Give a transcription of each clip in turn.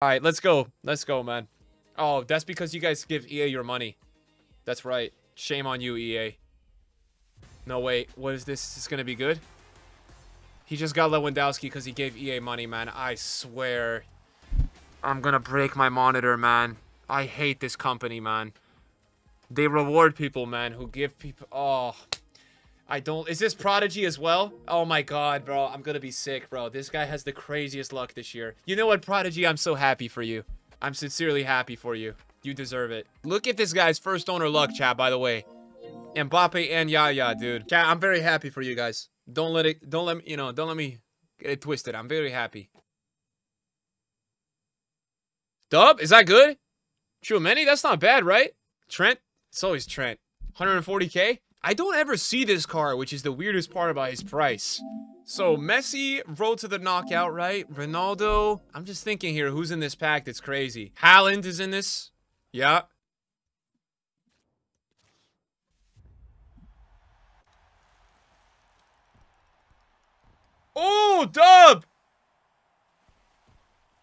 All right, let's go. Let's go, man. Oh, that's because you guys give EA your money. That's right. Shame on you, EA. No, wait. What is this? Is this going to be good? He just got Lewandowski because he gave EA money, man. I swear. I'm going to break my monitor, man. I hate this company, man. They reward people, man, who give people... Oh... I don't... Is this Prodigy as well? Oh my god, bro. I'm gonna be sick, bro. This guy has the craziest luck this year. You know what, Prodigy? I'm so happy for you. I'm sincerely happy for you. You deserve it. Look at this guy's first owner luck, chat, by the way. Mbappe and Yaya, dude. Chat, I'm very happy for you guys. Don't let it... Don't let me... You know, don't let me get it twisted. I'm very happy. Dub? Is that good? Tchouameni? That's not bad, right? Trent? It's always Trent. 140k? I don't ever see this car, which is the weirdest part about his price. So, Messi, road to the knockout, right? Ronaldo. I'm just thinking here, who's in this pack that's crazy? Haaland is in this. Yeah. Oh, dub!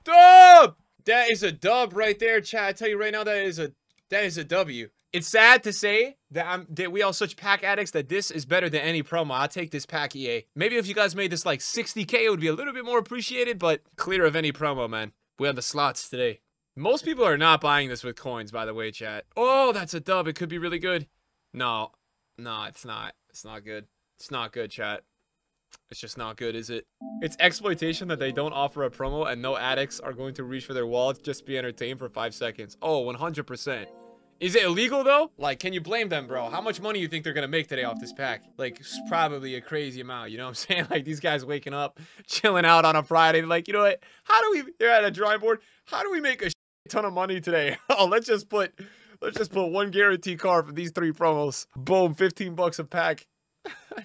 Dub! That is a dub right there, chat. I tell you right now, that is a that is a W. It's sad to say that I'm that we all such pack addicts that this is better than any promo. I'll take this pack EA. Maybe if you guys made this like 60k, it would be a little bit more appreciated, but clear of any promo, man. We on the slots today. Most people are not buying this with coins, by the way, chat. Oh, that's a dub. It could be really good. No, no, it's not. It's not good. It's not good, chat. It's just not good, is it? It's exploitation that they don't offer a promo and no addicts are going to reach for their wallets just to be entertained for five seconds. Oh, 100%. Is it illegal though? Like, can you blame them, bro? How much money you think they're gonna make today off this pack? Like, it's probably a crazy amount. You know what I'm saying? Like, these guys waking up, chilling out on a Friday, like, you know what? How do we? They're at a drawing board. How do we make a ton of money today? oh, let's just put, let's just put one guarantee card for these three promos. Boom, 15 bucks a pack.